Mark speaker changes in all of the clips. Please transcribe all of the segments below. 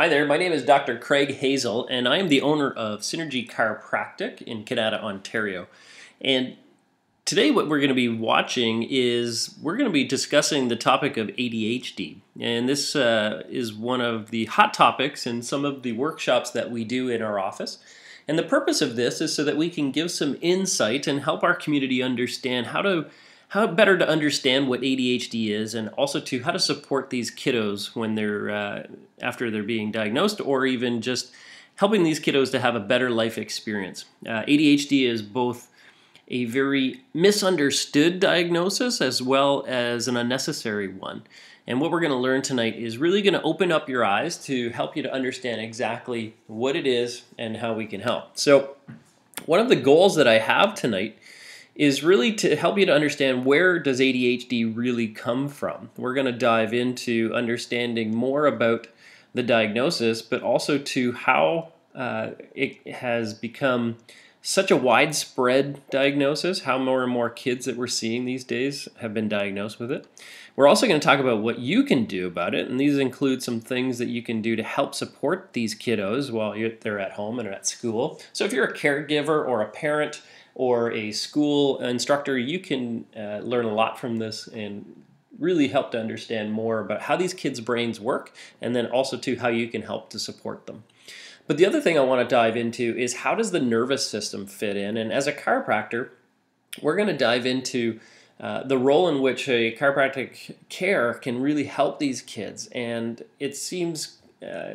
Speaker 1: Hi there, my name is Dr. Craig Hazel, and I am the owner of Synergy Chiropractic in Kanata, Ontario. And today, what we're going to be watching is we're going to be discussing the topic of ADHD. And this uh, is one of the hot topics in some of the workshops that we do in our office. And the purpose of this is so that we can give some insight and help our community understand how to how better to understand what ADHD is, and also to how to support these kiddos when they're uh, after they're being diagnosed, or even just helping these kiddos to have a better life experience. Uh, ADHD is both a very misunderstood diagnosis as well as an unnecessary one. And what we're going to learn tonight is really going to open up your eyes to help you to understand exactly what it is and how we can help. So, one of the goals that I have tonight is really to help you to understand where does ADHD really come from. We're going to dive into understanding more about the diagnosis, but also to how uh, it has become such a widespread diagnosis, how more and more kids that we're seeing these days have been diagnosed with it. We're also going to talk about what you can do about it, and these include some things that you can do to help support these kiddos while they're at home and at school. So if you're a caregiver or a parent, or a school instructor, you can uh, learn a lot from this and really help to understand more about how these kids' brains work and then also to how you can help to support them. But the other thing I want to dive into is how does the nervous system fit in? And as a chiropractor, we're going to dive into uh, the role in which a chiropractic care can really help these kids. And it seems uh,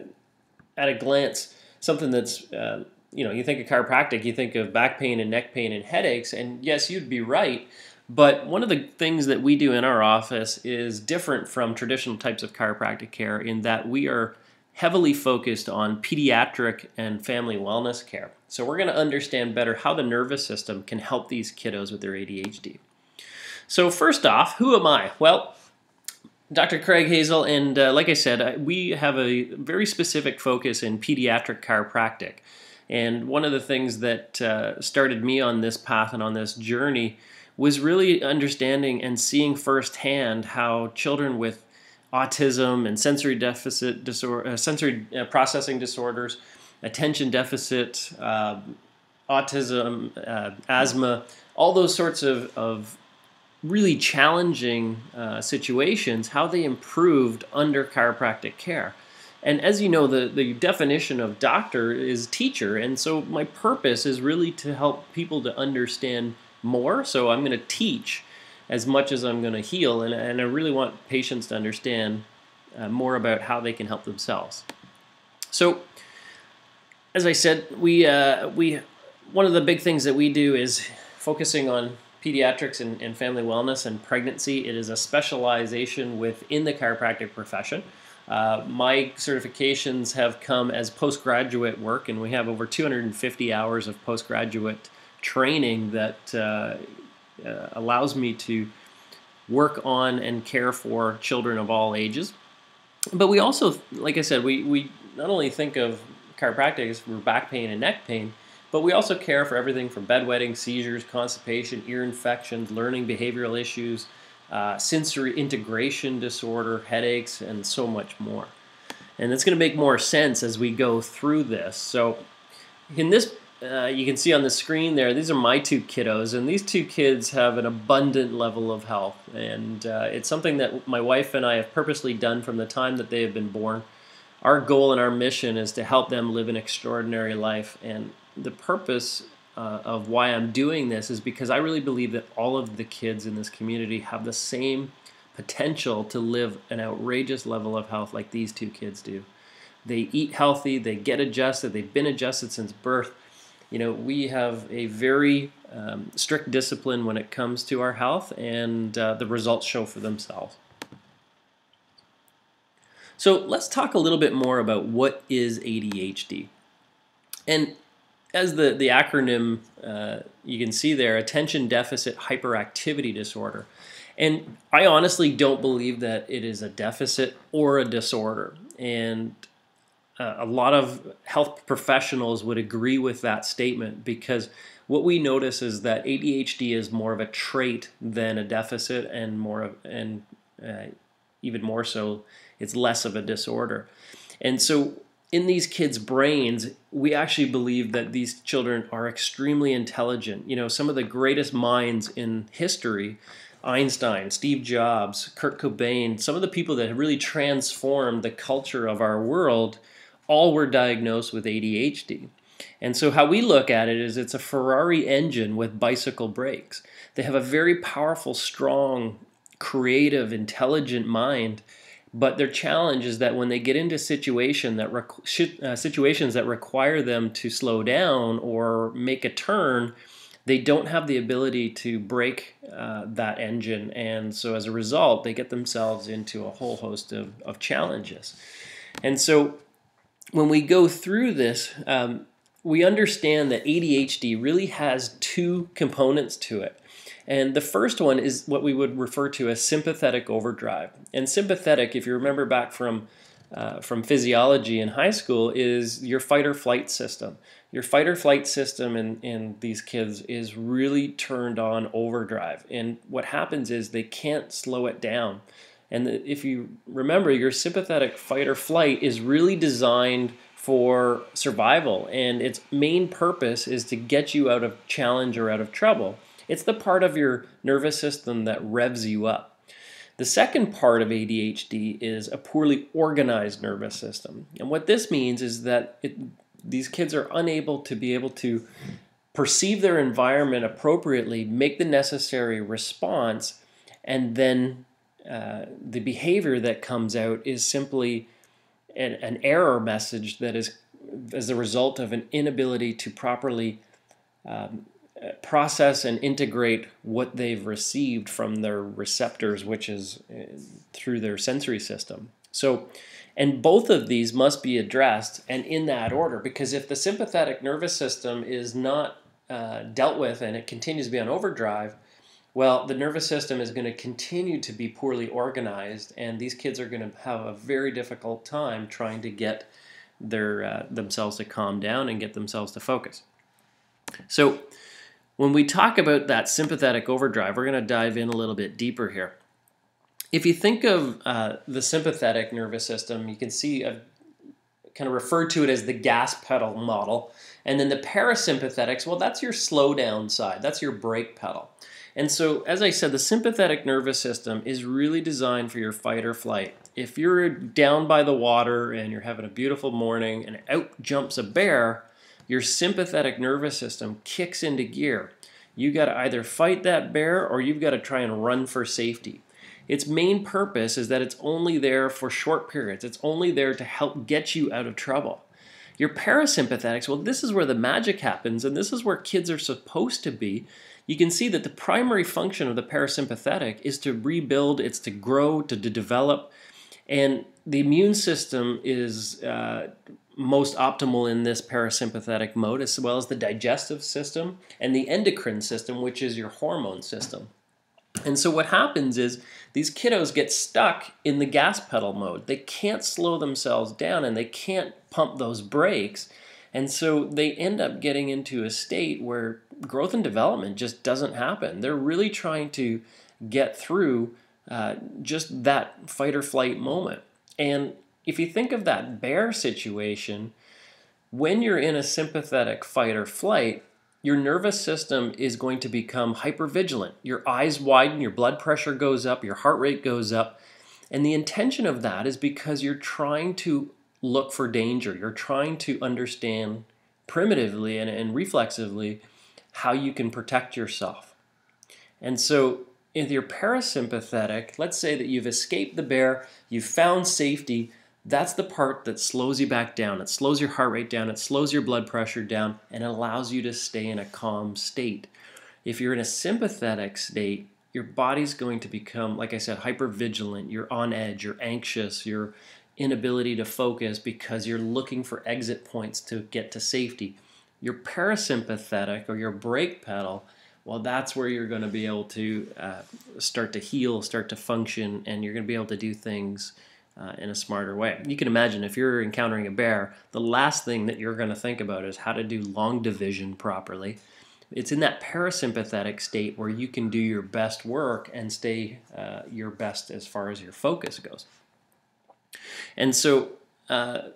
Speaker 1: at a glance something that's uh, you know, you think of chiropractic, you think of back pain and neck pain and headaches, and yes, you'd be right. But one of the things that we do in our office is different from traditional types of chiropractic care in that we are heavily focused on pediatric and family wellness care. So we're going to understand better how the nervous system can help these kiddos with their ADHD. So, first off, who am I? Well, Dr. Craig Hazel, and uh, like I said, we have a very specific focus in pediatric chiropractic. And one of the things that uh, started me on this path and on this journey was really understanding and seeing firsthand how children with autism and sensory deficit disorder, uh, sensory uh, processing disorders, attention deficit, uh, autism, asthma, all those sorts of, of really challenging uh, situations, how they improved under chiropractic care. And as you know, the, the definition of doctor is teacher. And so my purpose is really to help people to understand more. So I'm going to teach as much as I'm going to heal. And, and I really want patients to understand uh, more about how they can help themselves. So, as I said, we, uh, we, one of the big things that we do is focusing on pediatrics and, and family wellness and pregnancy. It is a specialization within the chiropractic profession. Uh, my certifications have come as postgraduate work, and we have over 250 hours of postgraduate training that uh, uh, allows me to work on and care for children of all ages. But we also, like I said, we, we not only think of chiropractic as for back pain and neck pain, but we also care for everything from bedwetting, seizures, constipation, ear infections, learning behavioral issues, uh, sensory integration disorder, headaches, and so much more. And it's going to make more sense as we go through this. So, in this, uh, you can see on the screen there, these are my two kiddos, and these two kids have an abundant level of health. And uh, it's something that my wife and I have purposely done from the time that they have been born. Our goal and our mission is to help them live an extraordinary life. And the purpose uh, of why I'm doing this is because I really believe that all of the kids in this community have the same potential to live an outrageous level of health like these two kids do. They eat healthy, they get adjusted, they've been adjusted since birth. You know, we have a very um, strict discipline when it comes to our health, and uh, the results show for themselves. So let's talk a little bit more about what is ADHD. And as the, the acronym uh, you can see there, attention deficit hyperactivity disorder. And I honestly don't believe that it is a deficit or a disorder. And uh, a lot of health professionals would agree with that statement because what we notice is that ADHD is more of a trait than a deficit, and more of, and uh, even more so, it's less of a disorder. And so in these kids' brains, we actually believe that these children are extremely intelligent. You know, some of the greatest minds in history Einstein, Steve Jobs, Kurt Cobain, some of the people that have really transformed the culture of our world, all were diagnosed with ADHD. And so, how we look at it is it's a Ferrari engine with bicycle brakes. They have a very powerful, strong, creative, intelligent mind but their challenge is that when they get into situation that uh, situations that require them to slow down or make a turn, they don't have the ability to brake uh, that engine. And so as a result, they get themselves into a whole host of, of challenges. And so when we go through this, um, we understand that ADHD really has two components to it. And the first one is what we would refer to as sympathetic overdrive. And sympathetic, if you remember back from uh, from physiology in high school, is your fight or flight system. Your fight or flight system in, in these kids is really turned on overdrive. And what happens is they can't slow it down. And if you remember, your sympathetic fight or flight is really designed for survival, and its main purpose is to get you out of challenge or out of trouble. It's the part of your nervous system that revs you up. The second part of ADHD is a poorly organized nervous system. And what this means is that it, these kids are unable to be able to perceive their environment appropriately, make the necessary response, and then uh, the behavior that comes out is simply an, an error message that is as a result of an inability to properly um, process and integrate what they've received from their receptors, which is uh, through their sensory system. So, and both of these must be addressed and in that order because if the sympathetic nervous system is not uh, dealt with and it continues to be on overdrive, well, the nervous system is going to continue to be poorly organized, and these kids are going to have a very difficult time trying to get their uh, themselves to calm down and get themselves to focus. So, when we talk about that sympathetic overdrive, we're going to dive in a little bit deeper here. If you think of uh, the sympathetic nervous system, you can see I've kind of referred to it as the gas pedal model. And then the parasympathetics, well, that's your slow down side, that's your brake pedal. And so, as I said, the sympathetic nervous system is really designed for your fight or flight. If you're down by the water and you're having a beautiful morning and out jumps a bear, your sympathetic nervous system kicks into gear. You got to either fight that bear or you've got to try and run for safety. Its main purpose is that it's only there for short periods. It's only there to help get you out of trouble. Your parasympathetics, well, this is where the magic happens, and this is where kids are supposed to be. You can see that the primary function of the parasympathetic is to rebuild, it's to grow, to, to develop, and the immune system is uh, most optimal in this parasympathetic mode, as well as the digestive system and the endocrine system, which is your hormone system. And so what happens is these kiddos get stuck in the gas pedal mode. They can't slow themselves down and they can't pump those brakes. And so they end up getting into a state where growth and development just doesn't happen. They're really trying to get through uh, just that fight or flight moment. And if you think of that bear situation, when you're in a sympathetic fight or flight, your nervous system is going to become hypervigilant. Your eyes widen, your blood pressure goes up, your heart rate goes up. And the intention of that is because you're trying to look for danger. You're trying to understand primitively and, and reflexively how you can protect yourself. And so, if you're parasympathetic, let's say that you've escaped the bear, you've found safety, that's the part that slows you back down. It slows your heart rate down, it slows your blood pressure down, and allows you to stay in a calm state. If you're in a sympathetic state, your body's going to become, like I said, hyper vigilant. You're on edge, you're anxious, your inability to focus because you're looking for exit points to get to safety. Your parasympathetic or your brake pedal, well, that's where you're going to be able to uh, start to heal, start to function, and you're going to be able to do things uh, in a smarter way. You can imagine if you're encountering a bear, the last thing that you're going to think about is how to do long division properly. It's in that parasympathetic state where you can do your best work and stay uh, your best as far as your focus goes. And so, uh,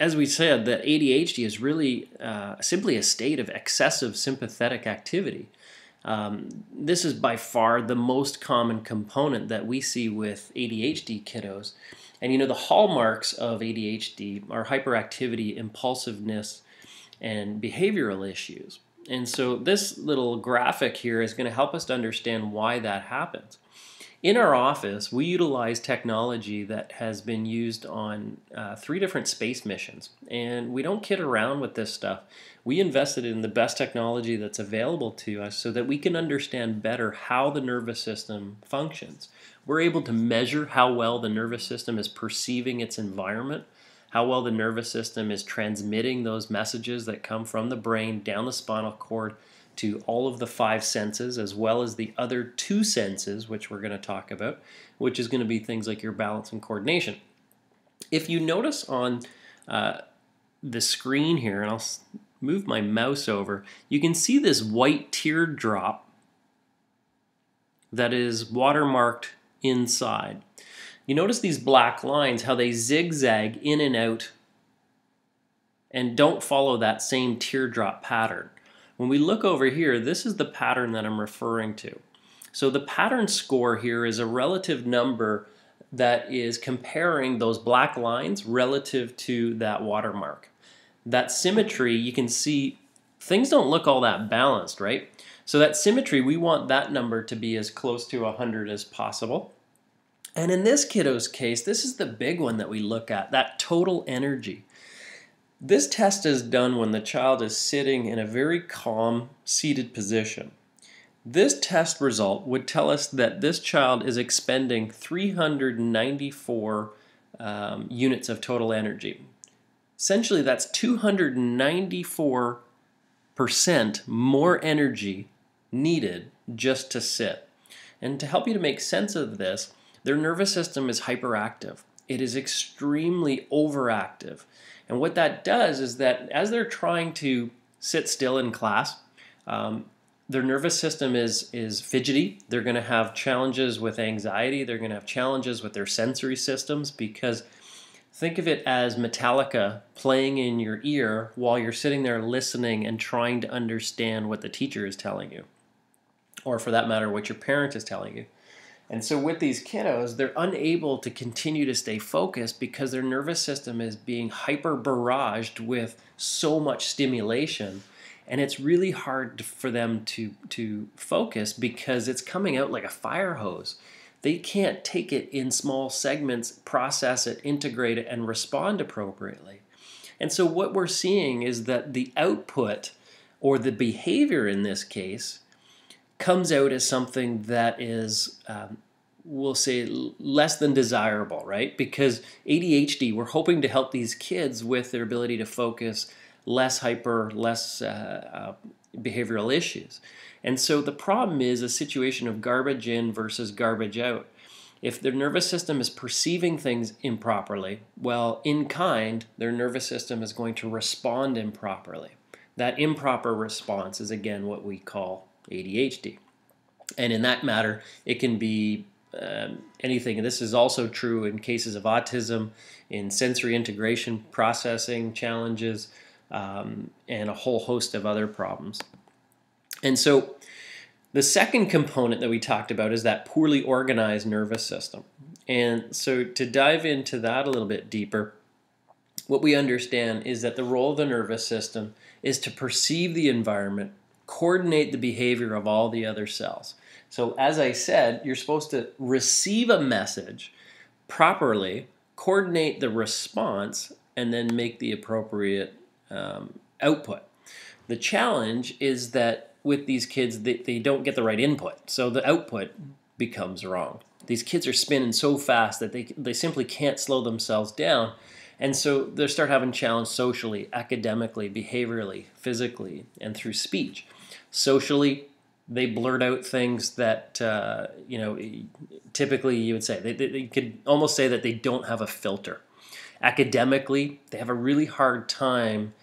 Speaker 1: as we said, that ADHD is really uh, simply a state of excessive sympathetic activity. Um, this is by far the most common component that we see with ADHD kiddos. And you know, the hallmarks of ADHD are hyperactivity, impulsiveness, and behavioral issues. And so this little graphic here is going to help us to understand why that happens. In our office, we utilize technology that has been used on uh, three different space missions, and we don't kid around with this stuff. We invested in the best technology that's available to us so that we can understand better how the nervous system functions. We're able to measure how well the nervous system is perceiving its environment, how well the nervous system is transmitting those messages that come from the brain down the spinal cord to all of the five senses as well as the other two senses, which we're going to talk about, which is going to be things like your balance and coordination. If you notice on uh, the screen here, and I'll move my mouse over, you can see this white teardrop that is watermarked inside. You notice these black lines, how they zigzag in and out and don't follow that same teardrop pattern. When we look over here, this is the pattern that I'm referring to. So the pattern score here is a relative number that is comparing those black lines relative to that watermark. That symmetry, you can see things don't look all that balanced, right? So that symmetry, we want that number to be as close to 100 as possible. And in this kiddo's case, this is the big one that we look at, that total energy. This test is done when the child is sitting in a very calm, seated position. This test result would tell us that this child is expending 394 um, units of total energy. Essentially, that's 294% more energy needed just to sit. And to help you to make sense of this, their nervous system is hyperactive. It is extremely overactive. And what that does is that as they're trying to sit still in class, um, their nervous system is is fidgety. They're going to have challenges with anxiety. They're going to have challenges with their sensory systems because think of it as Metallica playing in your ear while you're sitting there listening and trying to understand what the teacher is telling you, or for that matter, what your parent is telling you. And so with these kiddos, they're unable to continue to stay focused because their nervous system is being hyper barraged with so much stimulation. And it's really hard for them to, to focus because it's coming out like a fire hose. They can't take it in small segments, process it, integrate it, and respond appropriately. And so what we're seeing is that the output or the behavior in this case comes out as something that is, um, we'll say, less than desirable, right? Because ADHD, we're hoping to help these kids with their ability to focus, less hyper, less uh, uh, behavioral issues. And so the problem is a situation of garbage in versus garbage out. If their nervous system is perceiving things improperly, well, in kind, their nervous system is going to respond improperly. That improper response is again what we call ADHD. And in that matter, it can be um, anything. And this is also true in cases of autism, in sensory integration processing challenges, um, and a whole host of other problems. And so, the second component that we talked about is that poorly organized nervous system. And so, to dive into that a little bit deeper, what we understand is that the role of the nervous system is to perceive the environment coordinate the behavior of all the other cells. So, as I said, you're supposed to receive a message properly, coordinate the response, and then make the appropriate um, output. The challenge is that with these kids, they, they don't get the right input. So the output becomes wrong. These kids are spinning so fast that they, they simply can't slow themselves down. And so they start having challenges socially, academically, behaviorally, physically, and through speech. Socially, they blurt out things that uh, you know typically you would say they, they, they could almost say that they don't have a filter. Academically, they have a really hard time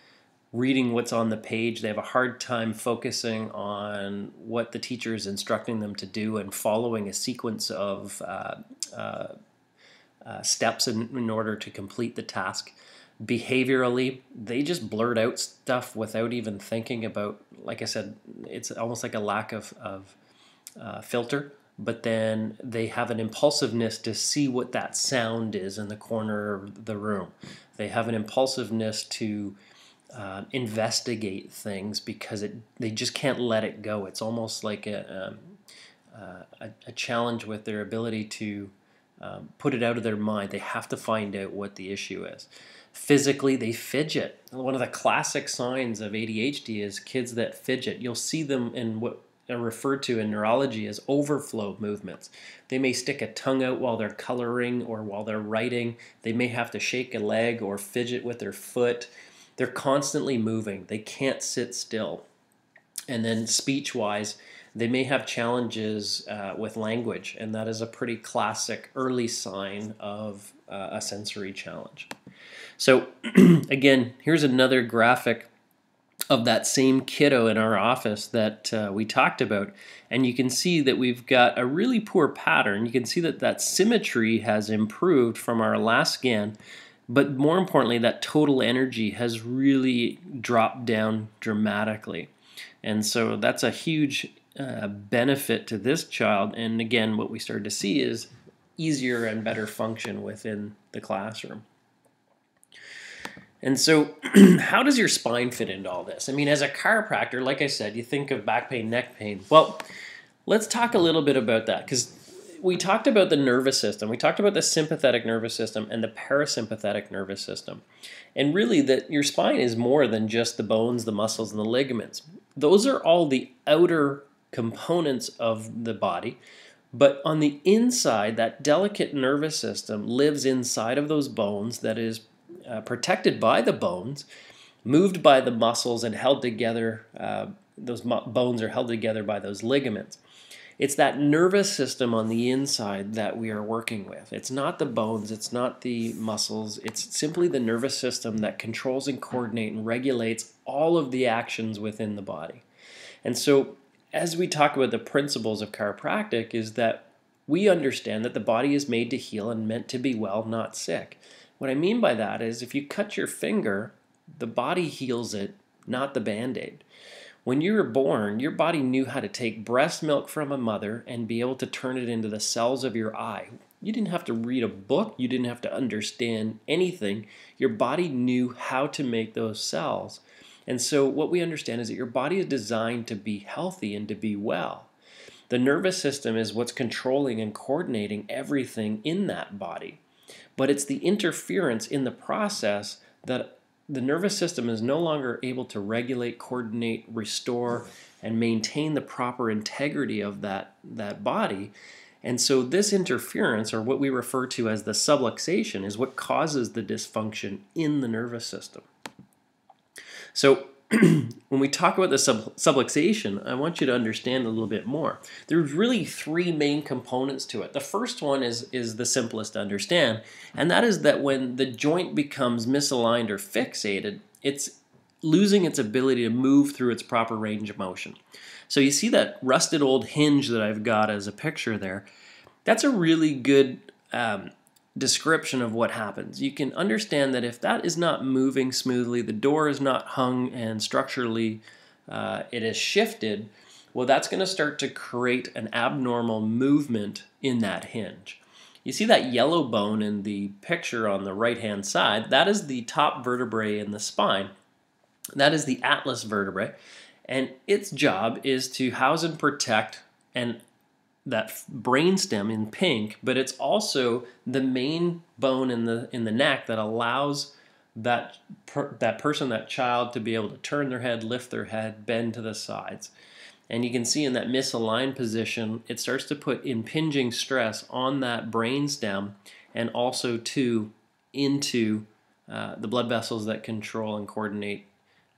Speaker 1: reading what's on the page. They have a hard time focusing on what the teacher is instructing them to do and following a sequence of uh, uh, uh, steps in, in, order to complete the task. Behaviorally, they just blurt out stuff without even thinking about. Like I said, it's almost like a lack of of uh, filter. But then they have an impulsiveness to see what that sound is in the corner of the room. They have an impulsiveness to uh, investigate things because it they just can't let it go. It's almost like a, um, uh, a, a, challenge with their ability to um, put it out of their mind. They have to find out what the issue is. Physically, they fidget. One of the classic signs of ADHD is kids that fidget. You'll see them in what are referred to in neurology as overflow movements. They may stick a tongue out while they're coloring or while they're writing. They may have to shake a leg or fidget with their foot. They're constantly moving. They can't sit still. And then speech wise, they may have challenges uh, with language, and that is a pretty classic early sign of uh, a sensory challenge. So, again, here's another graphic of that same kiddo in our office that uh, we talked about. And you can see that we've got a really poor pattern. You can see that that symmetry has improved from our last scan. But more importantly, that total energy has really dropped down dramatically. And so that's a huge uh, benefit to this child. And again, what we started to see is easier and better function within the classroom. And so, how does your spine fit into all this? I mean, as a chiropractor, like I said, you think of back pain, neck pain. Well, let's talk a little bit about that because we talked about the nervous system. We talked about the sympathetic nervous system and the parasympathetic nervous system. And really, that your spine is more than just the bones, the muscles, and the ligaments. Those are all the outer components of the body. But on the inside, that delicate nervous system lives inside of those bones that is uh, protected by the bones, moved by the muscles, and held together. Uh, those bones are held together by those ligaments. It's that nervous system on the inside that we are working with. It's not the bones, it's not the muscles, it's simply the nervous system that controls and coordinates and regulates all of the actions within the body. And so, as we talk about the principles of chiropractic, is that we understand that the body is made to heal and meant to be well, not sick. What I mean by that is if you cut your finger, the body heals it, not the band aid. When you were born, your body knew how to take breast milk from a mother and be able to turn it into the cells of your eye. You didn't have to read a book, you didn't have to understand anything. Your body knew how to make those cells. And so, what we understand is that your body is designed to be healthy and to be well. The nervous system is what's controlling and coordinating everything in that body but it's the interference in the process that the nervous system is no longer able to regulate, coordinate, restore, and maintain the proper integrity of that, that body. And so, this interference, or what we refer to as the subluxation, is what causes the dysfunction in the nervous system. So, when we talk about the sub- subluxation, I want you to understand a little bit more. There's really three main components to it. The first one is, is the simplest to understand, and that is that when the joint becomes misaligned or fixated, it's losing its ability to move through its proper range of motion. So you see that rusted old hinge that I've got as a picture there. That's a really good um, description of what happens. You can understand that if that is not moving smoothly, the door is not hung and structurally uh, it is shifted, well, that's going to start to create an abnormal movement in that hinge. You see that yellow bone in the picture on the right hand side? That is the top vertebrae in the spine. That is the atlas vertebrae, and its job is to house and protect and that brainstem in pink, but it's also the main bone in the in the neck that allows that per, that person, that child, to be able to turn their head, lift their head, bend to the sides. And you can see in that misaligned position, it starts to put impinging stress on that brainstem and also to into uh, the blood vessels that control and coordinate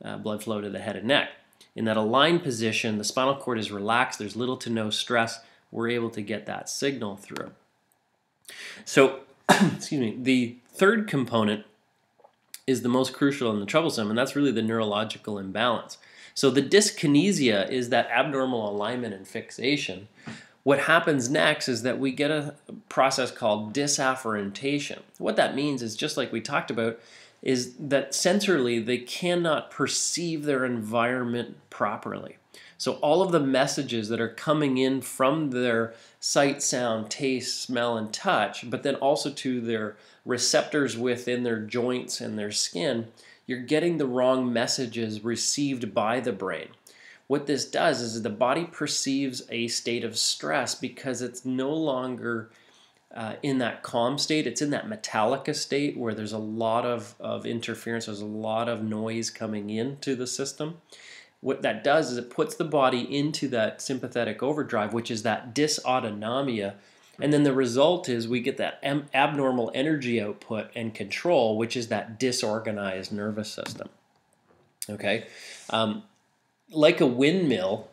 Speaker 1: uh, blood flow to the head and neck. In that aligned position, the spinal cord is relaxed, there's little to no stress, we're able to get that signal through. So, excuse me, the third component is the most crucial and the troublesome, and that's really the neurological imbalance. So, the dyskinesia is that abnormal alignment and fixation. What happens next is that we get a process called dysafferentation. What that means is just like we talked about, is that sensorily they cannot perceive their environment properly. So all of the messages that are coming in from their sight, sound, taste, smell, and touch, but then also to their receptors within their joints and their skin, you're getting the wrong messages received by the brain. What this does is the body perceives a state of stress because it's no longer uh, in that calm state. It's in that metallica state where there's a lot of, of interference, there's a lot of noise coming into the system what that does is it puts the body into that sympathetic overdrive, which is that dysautonomia. And then the result is we get that abnormal energy output and control, which is that disorganized nervous system. Okay? Um, like a windmill,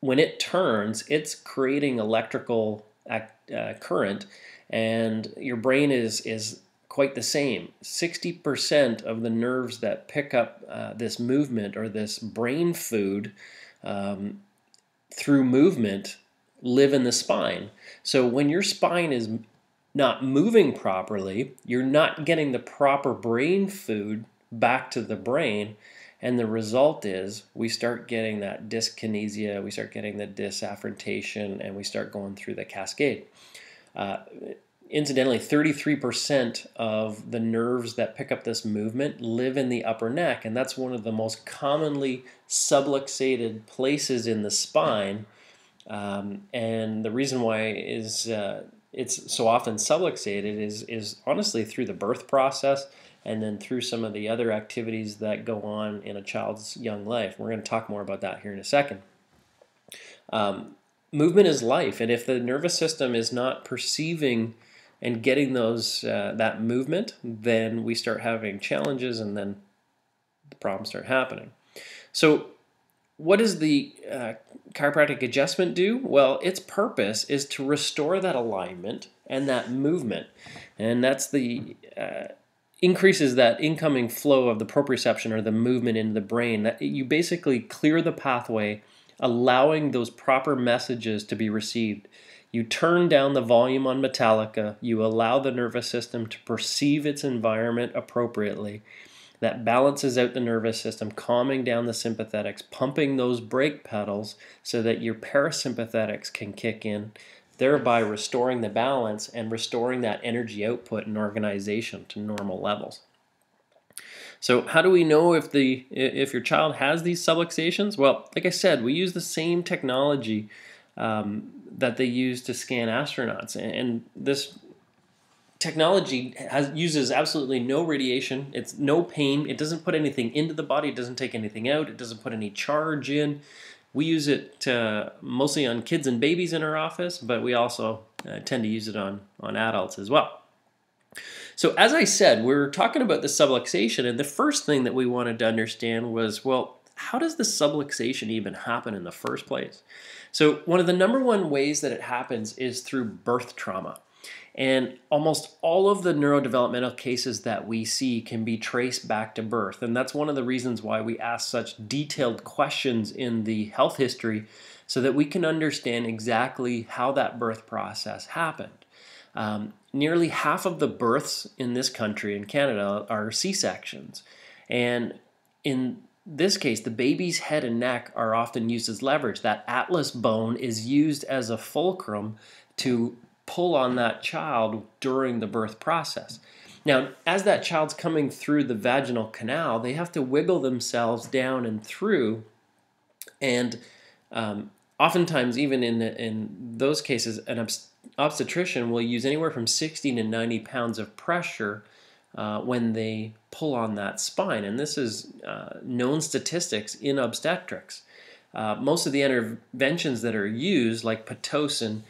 Speaker 1: when it turns, it's creating electrical act, uh, current, and your brain is, is quite the same. 60% of the nerves that pick up uh, this movement or this brain food um, through movement live in the spine. So when your spine is not moving properly, you're not getting the proper brain food back to the brain. And the result is we start getting that dyskinesia, we start getting the dysafferentation, and we start going through the cascade. Uh, Incidentally, 33% of the nerves that pick up this movement live in the upper neck, and that's one of the most commonly subluxated places in the spine. Um, and the reason why is uh, it's so often subluxated is is honestly through the birth process and then through some of the other activities that go on in a child's young life. We're going to talk more about that here in a second. Um, movement is life, and if the nervous system is not perceiving and getting those uh, that movement, then we start having challenges, and then the problems start happening. So, what does the uh, chiropractic adjustment do? Well, its purpose is to restore that alignment and that movement, and that's the uh, increases that incoming flow of the proprioception or the movement into the brain. That you basically clear the pathway, allowing those proper messages to be received. You turn down the volume on Metallica, you allow the nervous system to perceive its environment appropriately. That balances out the nervous system, calming down the sympathetics, pumping those brake pedals so that your parasympathetics can kick in, thereby restoring the balance and restoring that energy output and organization to normal levels. So how do we know if the if your child has these subluxations? Well, like I said, we use the same technology um, that they use to scan astronauts. And this technology has, uses absolutely no radiation. It's no pain. It doesn't put anything into the body. It doesn't take anything out. It doesn't put any charge in. We use it uh, mostly on kids and babies in our office, but we also uh, tend to use it on, on adults as well. So as I said, we're talking about the subluxation, and the first thing that we wanted to understand was, well, how does the subluxation even happen in the first place? So, one of the number one ways that it happens is through birth trauma. And almost all of the neurodevelopmental cases that we see can be traced back to birth. And that's one of the reasons why we ask such detailed questions in the health history so that we can understand exactly how that birth process happened. Um, nearly half of the births in this country, in Canada, are C sections. And in this case, the baby's head and neck are often used as leverage. That atlas bone is used as a fulcrum to pull on that child during the birth process. Now, as that child's coming through the vaginal canal, they have to wiggle themselves down and through. And um, oftentimes, even in, the, in those cases, an obstetrician will use anywhere from 60 to 90 pounds of pressure uh, when they pull on that spine. And this is uh, known statistics in obstetrics. Uh, most of the interventions that are used, like Pitocin,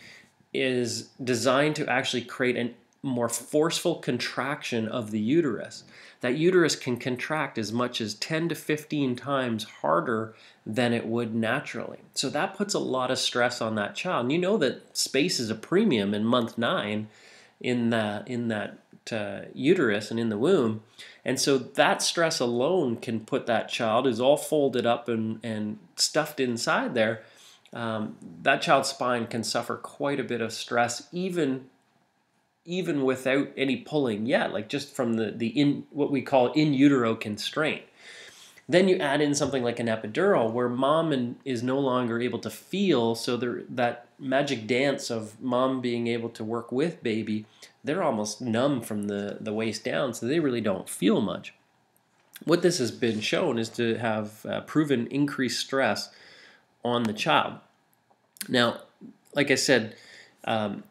Speaker 1: is designed to actually create a more forceful contraction of the uterus. That uterus can contract as much as 10 to 15 times harder than it would naturally. So that puts a lot of stress on that child. And you know that space is a premium in month nine in that in that uh, uterus and in the womb. And so that stress alone can put that child who's all folded up and, and stuffed inside there. Um, that child's spine can suffer quite a bit of stress, even even without any pulling yet, like just from the, the in what we call in utero constraint. Then you add in something like an epidural where mom and, is no longer able to feel, so there, that magic dance of mom being able to work with baby, they're almost numb from the, the waist down, so they really don't feel much. What this has been shown is to have uh, proven increased stress on the child. Now, like I said, um,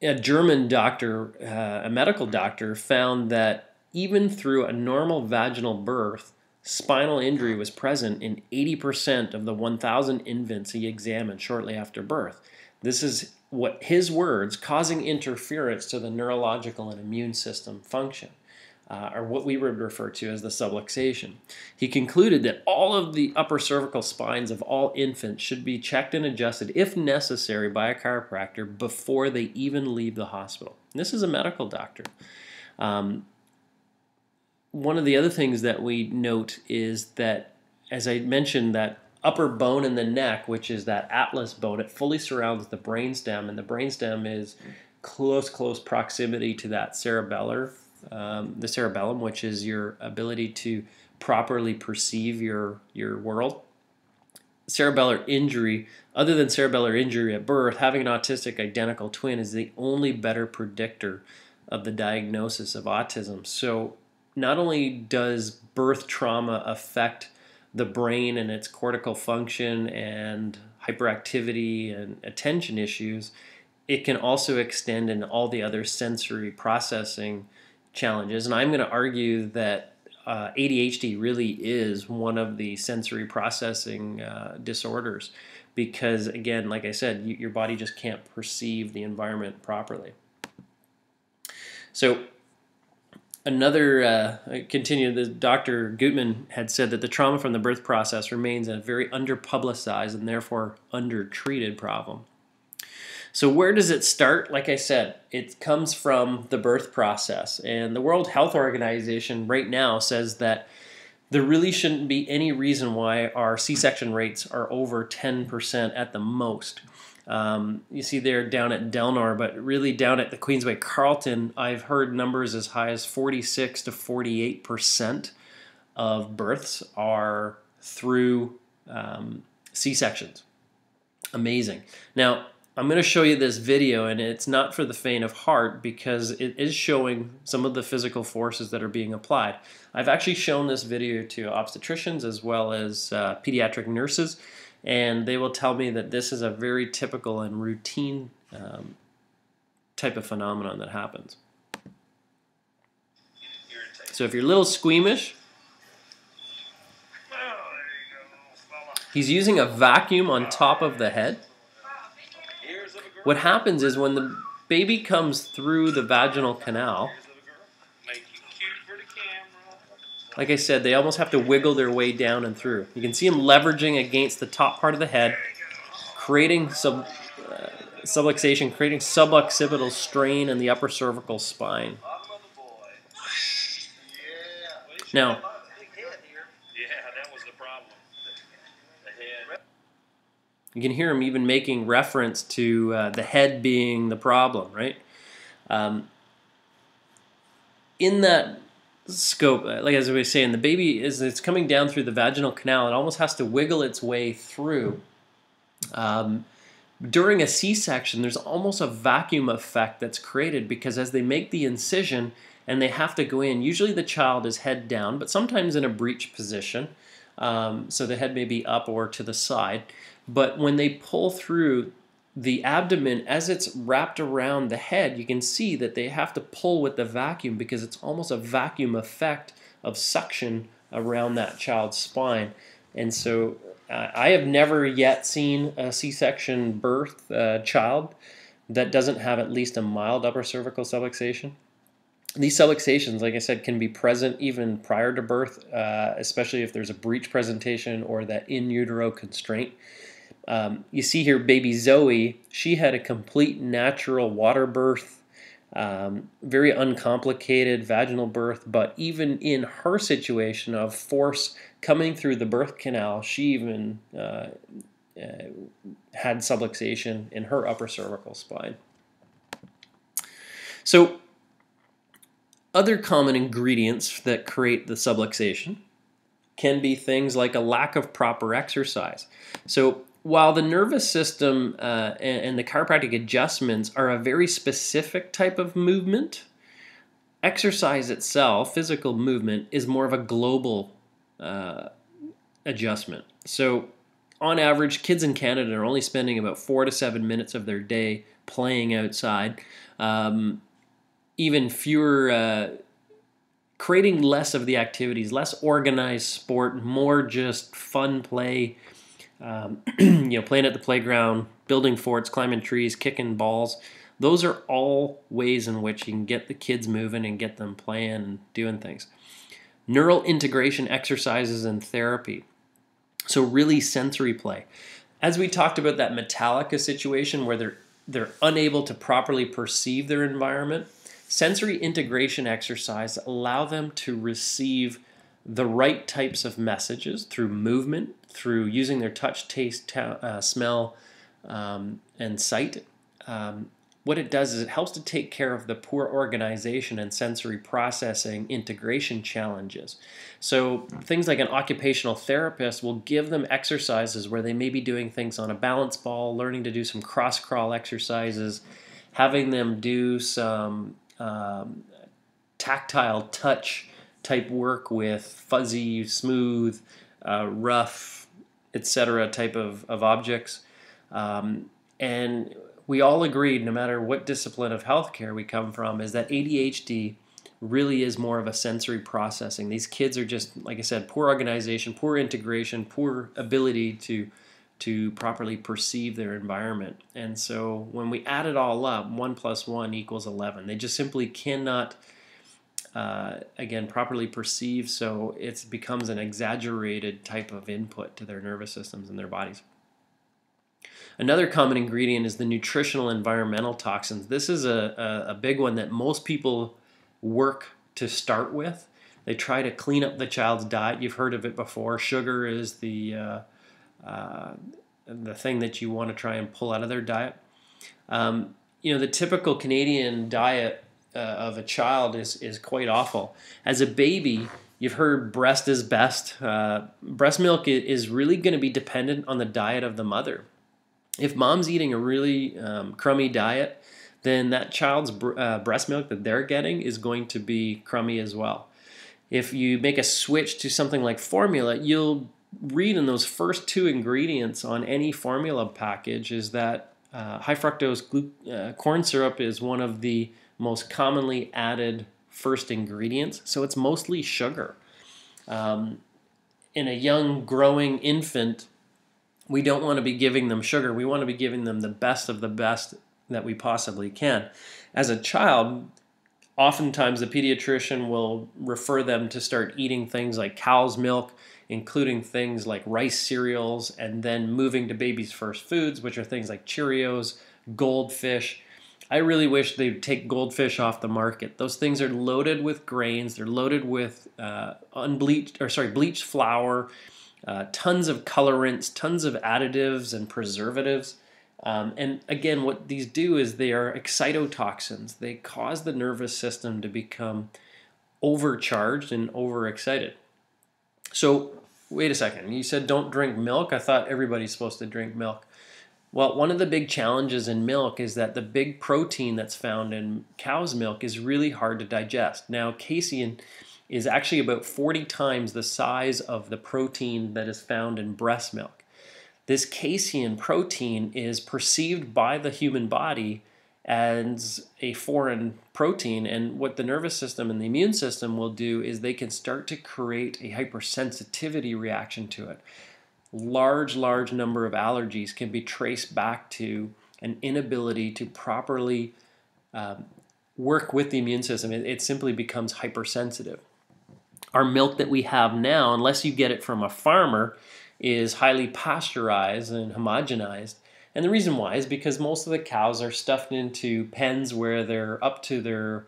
Speaker 1: a German doctor, uh, a medical doctor, found that even through a normal vaginal birth, spinal injury was present in 80% of the 1,000 infants he examined shortly after birth. This is what his words causing interference to the neurological and immune system function. Uh, or what we would refer to as the subluxation. He concluded that all of the upper cervical spines of all infants should be checked and adjusted, if necessary, by a chiropractor before they even leave the hospital. And this is a medical doctor. Um, one of the other things that we note is that, as I mentioned, that upper bone in the neck, which is that atlas bone, it fully surrounds the brainstem, and the brainstem is close, close proximity to that cerebellar, um, the cerebellum, which is your ability to properly perceive your your world. Cerebellar injury, other than cerebellar injury at birth, having an autistic identical twin is the only better predictor of the diagnosis of autism. So not only does birth trauma affect the brain and its cortical function and hyperactivity and attention issues, it can also extend in all the other sensory processing challenges. And I'm going to argue that uh, ADHD really is one of the sensory processing uh, disorders because, again, like I said, you, your body just can't perceive the environment properly. So, another uh, continue the dr Gutmann had said that the trauma from the birth process remains a very underpublicized and therefore undertreated problem. So where does it start? Like i said it comes from the birth process. And the world health organization right now says that there really shouldn't be any reason why our c-section rates are over 10% at the most um, you see there down at Delnor, but really down at the Queensway Carleton, I've heard numbers as high as 46 to 48 percent of births are through um, C sections. Amazing. Now, I'm going to show you this video, and it's not for the faint of heart because it is showing some of the physical forces that are being applied. I've actually shown this video to obstetricians as well as uh, pediatric nurses and they will tell me that this is a very typical and routine um, type of phenomenon that happens. So if you're a little squeamish, he's using a vacuum on top of the head. What happens is when the baby comes through the vaginal canal, Like I said, they almost have to wiggle their way down and through. You can see them leveraging against the top part of the head, creating sub, uh, subluxation, creating suboccipital strain in the upper cervical spine. Now, you can hear him even making reference to uh, the head being the problem, right? Um, in that scope, uh, like as I was saying, the baby is it's coming down through the vaginal canal. It almost has to wiggle its way through. Um, during a C-section, there's almost a vacuum effect that's created because as they make the incision and they have to go in, usually the child is head down, but sometimes in a breech position. Um, so the head may be up or to the side. But when they pull through, the abdomen, as it's wrapped around the head, you can see that they have to pull with the vacuum because it's almost a vacuum effect of suction around that child's spine. And so uh, I have never yet seen a C section birth uh, child that doesn't have at least a mild upper cervical subluxation. These subluxations, like I said, can be present even prior to birth, uh, especially if there's a breech presentation or that in utero constraint. Um, you see here, baby Zoe, she had a complete natural water birth, um, very uncomplicated vaginal birth, but even in her situation of force coming through the birth canal, she even uh, uh, had subluxation in her upper cervical spine. So, other common ingredients that create the subluxation can be things like a lack of proper exercise. So, while the nervous system uh, and, and the chiropractic adjustments are a very specific type of movement, exercise itself, physical movement, is more of a global uh, adjustment. So, on average, kids in Canada are only spending about four to seven minutes of their day playing outside. Um, even fewer, uh, creating less of the activities, less organized sport, more just fun play. Um, you know, playing at the playground, building forts, climbing trees, kicking balls. Those are all ways in which you can get the kids moving and get them playing and doing things. Neural integration exercises and therapy. So really sensory play. As we talked about that Metallica situation where they're they're unable to properly perceive their environment, sensory integration exercise allow them to receive the right types of messages through movement, through using their touch, taste, uh, smell, um, and sight, um, what it does is it helps to take care of the poor organization and sensory processing integration challenges. So, things like an occupational therapist will give them exercises where they may be doing things on a balance ball, learning to do some cross crawl exercises, having them do some um, tactile touch type work with fuzzy, smooth, uh, rough, etc. type of, of objects. Um, and we all agreed, no matter what discipline of healthcare we come from, is that ADHD really is more of a sensory processing. These kids are just, like I said, poor organization, poor integration, poor ability to to properly perceive their environment. And so when we add it all up, one plus one equals eleven. They just simply cannot. Uh, again, properly perceive, so it becomes an exaggerated type of input to their nervous systems and their bodies. Another common ingredient is the nutritional environmental toxins. This is a, a, a big one that most people work to start with. They try to clean up the child's diet. You've heard of it before. Sugar is the uh, uh, the thing that you want to try and pull out of their diet. Um, you know, the typical Canadian diet uh, of a child is is quite awful. As a baby, you've heard breast is best. Uh, breast milk is really going to be dependent on the diet of the mother. If mom's eating a really um, crummy diet, then that child's uh, breast milk that they're getting is going to be crummy as well. If you make a switch to something like formula, you'll read in those first two ingredients on any formula package is that uh, high fructose uh, corn syrup is one of the most commonly added first ingredients, so it's mostly sugar. Um, in a young growing infant, we don't want to be giving them sugar. We want to be giving them the best of the best that we possibly can. As a child, oftentimes the pediatrician will refer them to start eating things like cow's milk, including things like rice cereals, and then moving to baby's first foods, which are things like Cheerios, goldfish. I really wish they'd take goldfish off the market. Those things are loaded with grains. They're loaded with uh, unbleached or sorry bleached flour uh, tons of colorants, tons of additives and preservatives. Um, and again, what these do is they are excitotoxins. They cause the nervous system to become overcharged and overexcited. So, wait a second. You said don't drink milk. I thought everybody's supposed to drink milk. Well, one of the big challenges in milk is that the big protein that's found in cow's milk is really hard to digest. Now, casein is actually about 40 times the size of the protein that is found in breast milk. This casein protein is perceived by the human body as a foreign protein, and what the nervous system and the immune system will do is they can start to create a hypersensitivity reaction to it. Large, large number of allergies can be traced back to an inability to properly um, work with the immune system. It, it simply becomes hypersensitive our milk that we have now, unless you get it from a farmer, is highly pasteurized and homogenized. And the reason why is because most of the cows are stuffed into pens where they're up to their,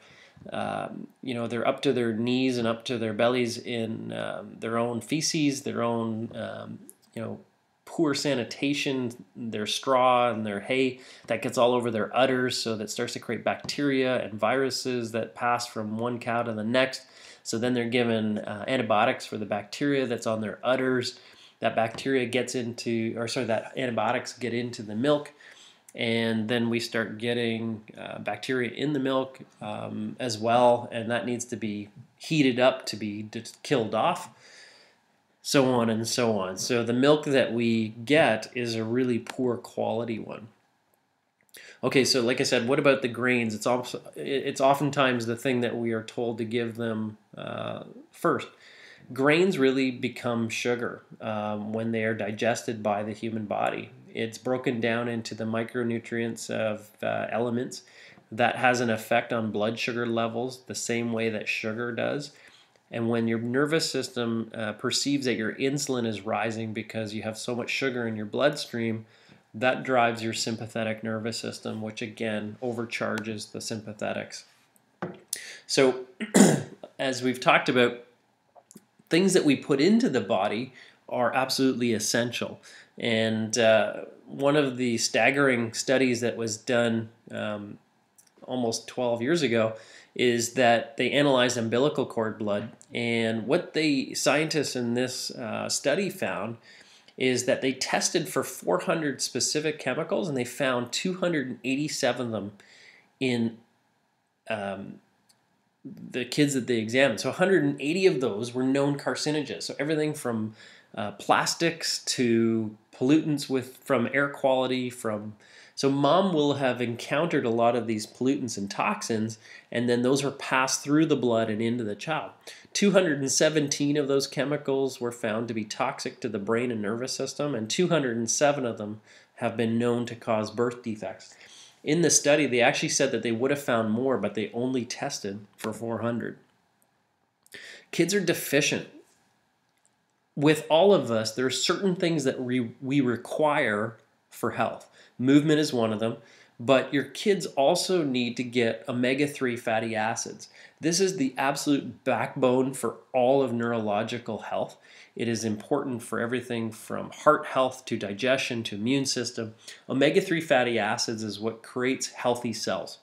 Speaker 1: um, you know, they're up to their knees and up to their bellies in um, their own feces, their own, um, you know, poor sanitation, their straw and their hay that gets all over their udders, so that starts to create bacteria and viruses that pass from one cow to the next. So then they're given uh, antibiotics for the bacteria that's on their udders. That bacteria gets into, or sorry, that antibiotics get into the milk, and then we start getting uh, bacteria in the milk um, as well, and that needs to be heated up to be killed off so on and so on. So the milk that we get is a really poor quality one. Okay, so like I said, what about the grains? It's also it's oftentimes the thing that we are told to give them uh, first. Grains really become sugar um, when they are digested by the human body. It's broken down into the micronutrients of uh, elements that has an effect on blood sugar levels the same way that sugar does. And when your nervous system uh, perceives that your insulin is rising because you have so much sugar in your bloodstream, that drives your sympathetic nervous system, which again overcharges the sympathetics. So, as we've talked about, things that we put into the body are absolutely essential. And uh, one of the staggering studies that was done um, almost 12 years ago is that they analyzed umbilical cord blood, and what the scientists in this uh, study found is that they tested for 400 specific chemicals, and they found 287 of them in um, the kids that they examined. So 180 of those were known carcinogens. So everything from uh, plastics to pollutants with from air quality, from so mom will have encountered a lot of these pollutants and toxins, and then those are passed through the blood and into the child. 217 of those chemicals were found to be toxic to the brain and nervous system, and 207 of them have been known to cause birth defects. In the study, they actually said that they would have found more, but they only tested for 400. Kids are deficient. With all of us, there are certain things that we, we require for health. Movement is one of them, but your kids also need to get omega 3 fatty acids. This is the absolute backbone for all of neurological health. It is important for everything from heart health to digestion to immune system. Omega 3 fatty acids is what creates healthy cells.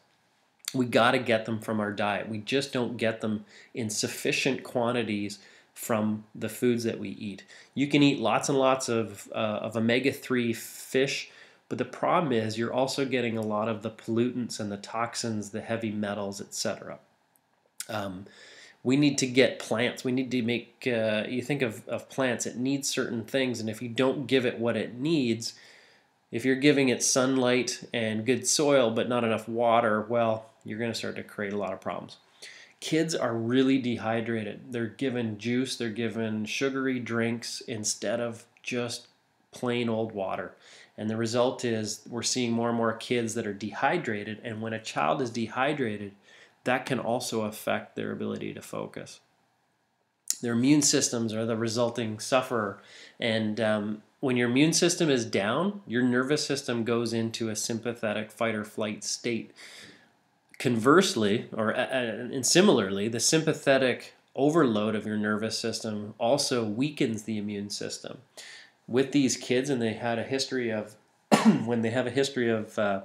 Speaker 1: We got to get them from our diet. We just don't get them in sufficient quantities from the foods that we eat. You can eat lots and lots of, uh, of omega 3 fish but the problem is you're also getting a lot of the pollutants and the toxins, the heavy metals, etc. Um, we need to get plants. We need to make, uh, you think of, of plants, it needs certain things. And if you don't give it what it needs, if you're giving it sunlight and good soil but not enough water, well, you're going to start to create a lot of problems. Kids are really dehydrated. They're given juice, they're given sugary drinks instead of just plain old water. And the result is we're seeing more and more kids that are dehydrated. And when a child is dehydrated, that can also affect their ability to focus. Their immune systems are the resulting sufferer. And um, when your immune system is down, your nervous system goes into a sympathetic fight or flight state. Conversely, or uh, and similarly, the sympathetic overload of your nervous system also weakens the immune system with these kids and they had a history of when they have a history of uh,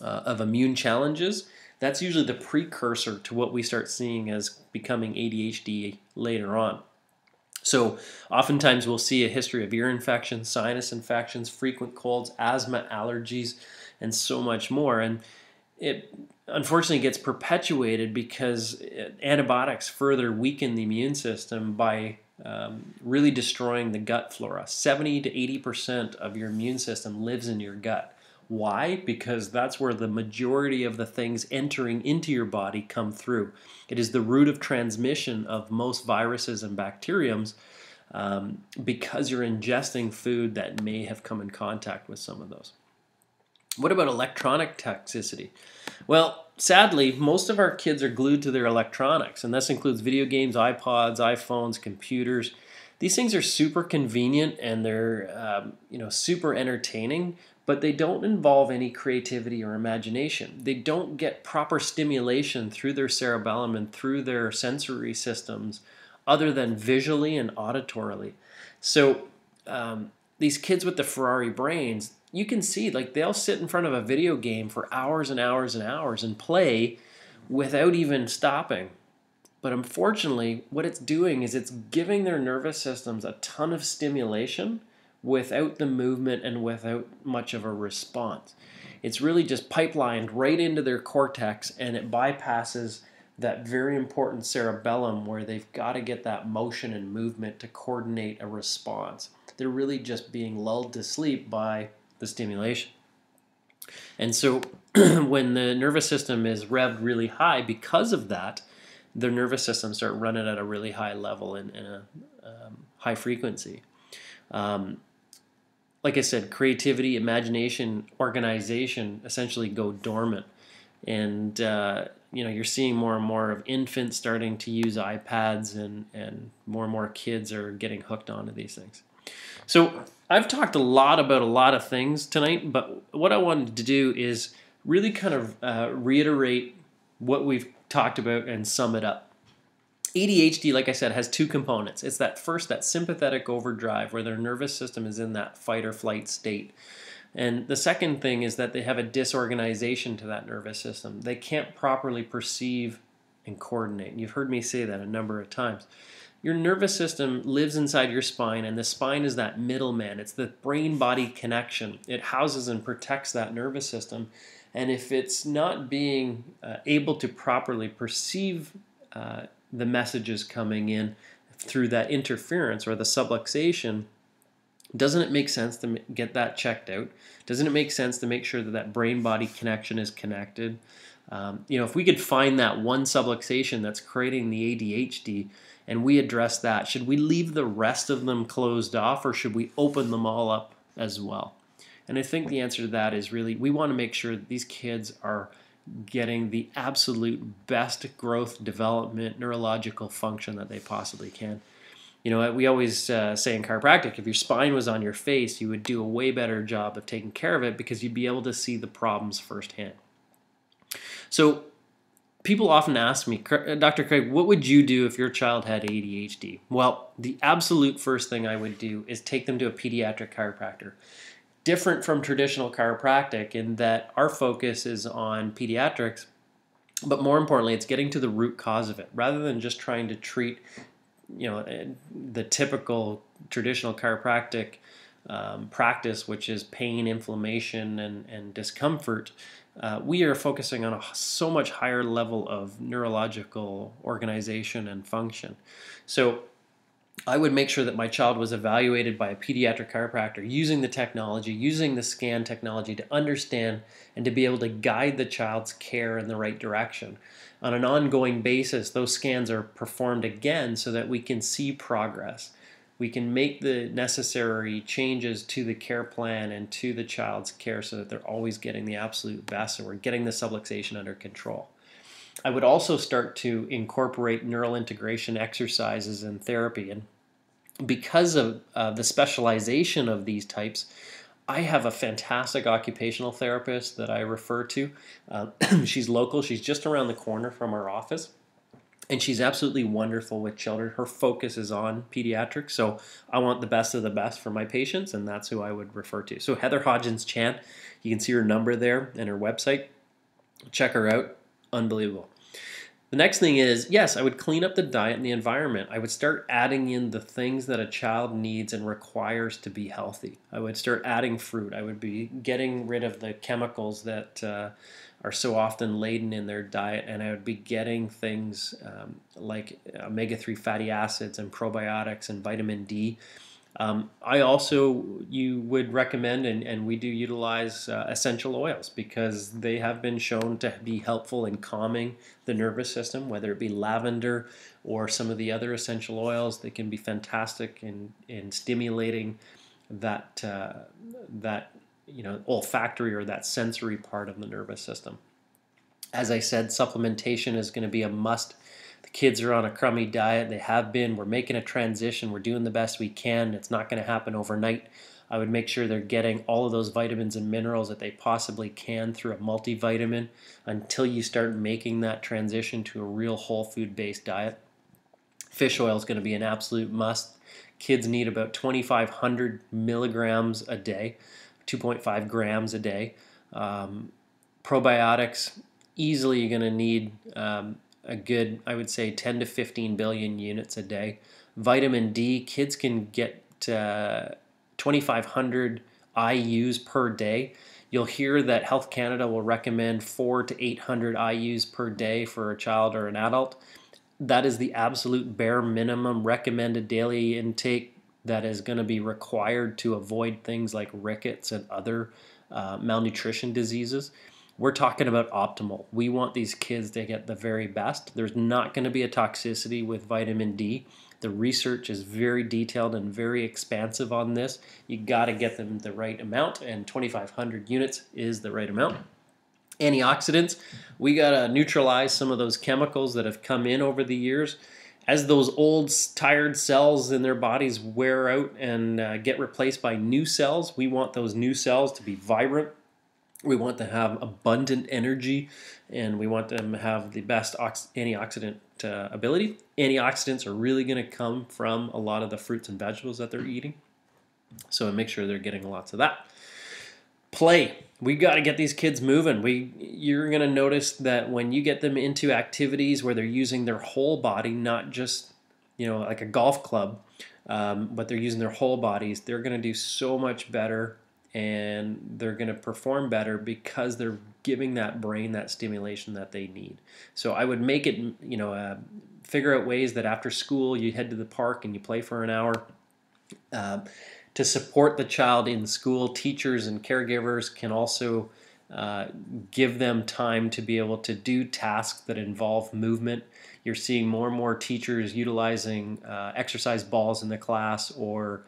Speaker 1: uh, of immune challenges that's usually the precursor to what we start seeing as becoming ADHD later on. So oftentimes we'll see a history of ear infections sinus infections frequent colds asthma allergies and so much more. And it unfortunately gets perpetuated because antibiotics further weaken the immune system by um, really destroying the gut flora. 70 to 80% of your immune system lives in your gut. Why? Because that's where the majority of the things entering into your body come through. It is the route of transmission of most viruses and bacteriums um, because you're ingesting food that may have come in contact with some of those. What about electronic toxicity? Well, sadly, most of our kids are glued to their electronics, and this includes video games, iPods, iPhones, computers. These things are super convenient and they're um, you know super entertaining, but they don't involve any creativity or imagination. They don't get proper stimulation through their cerebellum and through their sensory systems, other than visually and auditorily. So um, these kids with the Ferrari brains, you can see like they'll sit in front of a video game for hours and hours and hours and play without even stopping. But unfortunately, what it's doing is it's giving their nervous systems a ton of stimulation without the movement and without much of a response. It's really just pipelined right into their cortex and it bypasses that very important cerebellum where they've got to get that motion and movement to coordinate a response. They're really just being lulled to sleep by the stimulation. And so when the nervous system is revved really high because of that, the nervous system start running at a really high level in a um, high frequency. Um, like I said, creativity, imagination, organization essentially go dormant. And uh, you know you're seeing more and more of infants starting to use iPads and and more and more kids are getting hooked onto these things. So I've talked a lot about a lot of things tonight, but what I wanted to do is really kind of uh, reiterate what we've talked about and sum it up. ADHD, like I said, has two components. It's that first, that sympathetic overdrive, where their nervous system is in that fight or flight state. And the second thing is that they have a disorganization to that nervous system. They can't properly perceive and coordinate. And you've heard me say that a number of times. Your nervous system lives inside your spine, and the spine is that middleman. It's the brain body connection. It houses and protects that nervous system. And if it's not being uh, able to properly perceive uh, the messages coming in through that interference or the subluxation, doesn't it make sense to get that checked out? Doesn't it make sense to make sure that that brain body connection is connected? Um, you know, if we could find that one subluxation that's creating the ADHD and we address that, should we leave the rest of them closed off or should we open them all up as well? And I think the answer to that is really we want to make sure that these kids are getting the absolute best growth, development, neurological function that they possibly can you know, we always uh, say in chiropractic, if your spine was on your face, you would do a way better job of taking care of it because you'd be able to see the problems firsthand. So, people often ask me, uh, Dr. Craig, what would you do if your child had ADHD? Well, the absolute first thing I would do is take them to a pediatric chiropractor. Different from traditional chiropractic in that our focus is on pediatrics, but more importantly, it's getting to the root cause of it rather than just trying to treat you know eh, the typical traditional chiropractic um, practice, which is pain, inflammation, and, and discomfort, uh, we are focusing on a so much higher level of neurological organization and function. So I would make sure that my child was evaluated by a pediatric chiropractor using the technology, using the scan technology to understand and to be able to guide the child's care in the right direction on an ongoing basis, those scans are performed again so that we can see progress. We can make the necessary changes to the care plan and to the child's care so that they're always getting the absolute best and we're getting the subluxation under control. I would also start to incorporate neural integration exercises and therapy. And because of uh, the specialization of these types, I have a fantastic occupational therapist that I refer to. Uh, she's local, she's just around the corner from our office. And she's absolutely wonderful with children. Her focus is on pediatrics. So I want the best of the best for my patients, and that's who I would refer to. So Heather Hodgins Chan, you can see her number there and her website. Check her out. Unbelievable. The next thing is, yes, I would clean up the diet and the environment. I would start adding in the things that a child needs and requires to be healthy. I would start adding fruit. I would be getting rid of the chemicals that uh, are so often laden in their diet, and I would be getting things um, like omega 3 fatty acids and probiotics and vitamin D um, I also you would recommend, and, and we do utilize uh, essential oils because they have been shown to be helpful in calming the nervous system, whether it be lavender or some of the other essential oils. that can be fantastic in in stimulating that uh, that you know olfactory or that sensory part of the nervous system. As I said, supplementation is going to be a must the kids are on a crummy diet. They have been. We're making a transition. We're doing the best we can. It's not going to happen overnight. I would make sure they're getting all of those vitamins and minerals that they possibly can through a multivitamin until you start making that transition to a real whole food based diet. Fish oil is going to be an absolute must. Kids need about 2,500 milligrams a day, 2.5 grams a day. Um, probiotics, easily you're going to need um, a good, I would say, 10 to 15 billion units a day. Vitamin D, kids can get uh, 2,500 IUs per day. You'll hear that Health Canada will recommend four to 800 IUs per day for a child or an adult. That is the absolute bare minimum recommended daily intake that is going to be required to avoid things like rickets and other uh, malnutrition diseases. We're talking about optimal. We want these kids to get the very best. There's not going to be a toxicity with vitamin D. The research is very detailed and very expansive on this. You got to get them the right amount, and 2,500 units is the right amount. Antioxidants, we got to neutralize some of those chemicals that have come in over the years. As those old, tired cells in their bodies wear out and uh, get replaced by new cells, we want those new cells to be vibrant, we want them to have abundant energy and we want them to have the best antioxidant uh, ability. Antioxidants are really going to come from a lot of the fruits and vegetables that they're eating. So make sure they're getting lots of that. Play. We got to get these kids moving. We you're going to notice that when you get them into activities where they're using their whole body, not just, you know, like a golf club, um, but they're using their whole bodies, they're going to do so much better and they're going to perform better because they're giving that brain that stimulation that they need. So I would make it, you know, uh, figure out ways that after school you head to the park and you play for an hour. Uh, to support the child in school, teachers and caregivers can also uh, give them time to be able to do tasks that involve movement. You're seeing more and more teachers utilizing uh, exercise balls in the class or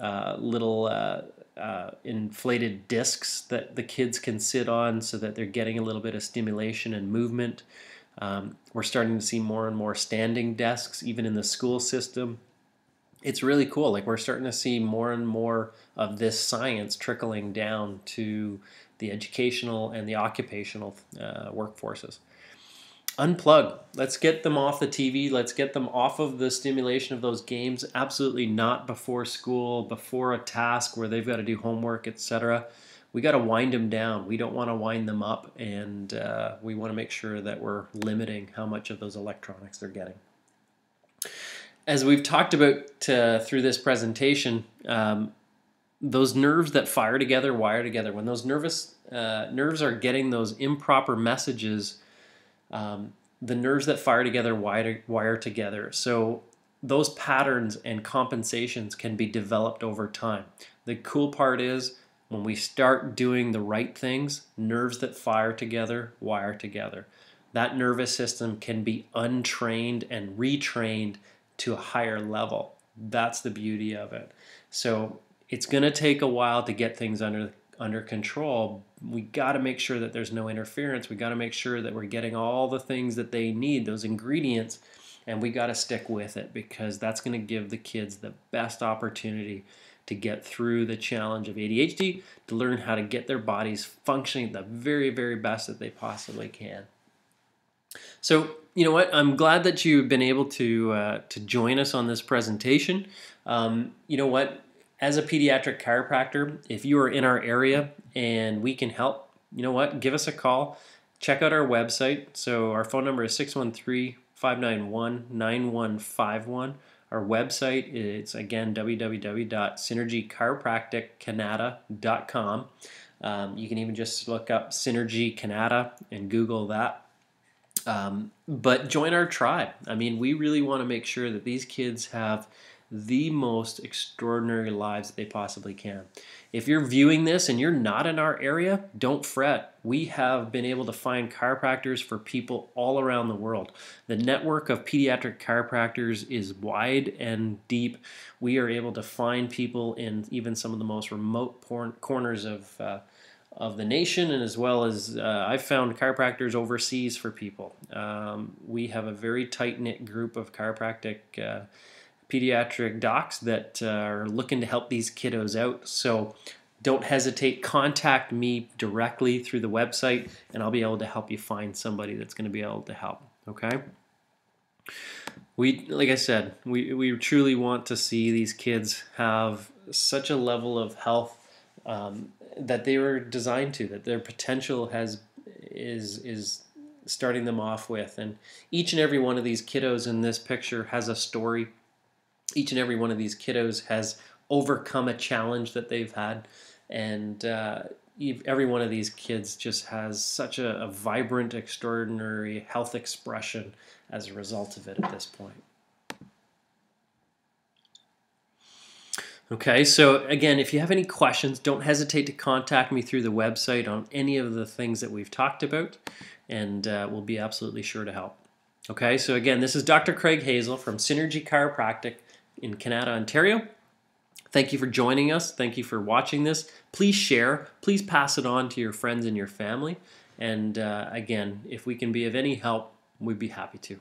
Speaker 1: uh, little uh, uh, inflated discs that the kids can sit on so that they're getting a little bit of stimulation and movement. Um, we're starting to see more and more standing desks, even in the school system. It's really cool. Like, we're starting to see more and more of this science trickling down to the educational and the occupational uh, workforces unplug. Let's get them off the TV. Let's get them off of the stimulation of those games. Absolutely not before school, before a task where they've got to do homework, etc. We got to wind them down. We don't want to wind them up, and uh, we want to make sure that we're limiting how much of those electronics they're getting. As we've talked about uh, through this presentation, um, those nerves that fire together wire together. When those nervous uh, nerves are getting those improper messages um, the nerves that fire together wire, wire together. So those patterns and compensations can be developed over time. The cool part is when we start doing the right things, nerves that fire together wire together. That nervous system can be untrained and retrained to a higher level. That's the beauty of it. So it's going to take a while to get things under under control, we got to make sure that there's no interference. We got to make sure that we're getting all the things that they need, those ingredients, and we got to stick with it because that's going to give the kids the best opportunity to get through the challenge of ADHD, to learn how to get their bodies functioning the very, very best that they possibly can. So, you know what? I'm glad that you've been able to uh, to join us on this presentation. Um, you know what? as a pediatric chiropractor, if you are in our area and we can help, you know what? Give us a call. Check out our website. So our phone number is 613 591 9151. Our website is again www.synergychiropractickanata.com. Um, you can even just look up Synergy Kanata and Google that. Um, but join our tribe. I mean, we really want to make sure that these kids have the most extraordinary lives that they possibly can. If you're viewing this and you're not in our area, don't fret. We have been able to find chiropractors for people all around the world. The network of pediatric chiropractors is wide and deep. We are able to find people in even some of the most remote corners of uh, of the nation, and as well as uh, I've found chiropractors overseas for people. Um, we have a very tight knit group of chiropractic. Uh, pediatric docs that uh, are looking to help these kiddos out. So don't hesitate, contact me directly through the website, and I'll be able to help you find somebody that's going to be able to help. Okay? we like I said, we we truly want to see these kids have such a level of health um, that they were designed to, that their potential has is is starting them off with, and each and every one of these kiddos in this picture has a story. Each and every one of these kiddos has overcome a challenge that they've had, and uh, every one of these kids just has such a, a vibrant, extraordinary health expression as a result of it at this point. Okay, so again, if you have any questions, don't hesitate to contact me through the website on any of the things that we've talked about, and uh, we'll be absolutely sure to help. Okay, so again, this is Dr. Craig Hazel from Synergy Chiropractic in Kanata, Ontario. Thank you for joining us. Thank you for watching this. Please share. Please pass it on to your friends and your family. And uh, again, if we can be of any help, we'd be happy to.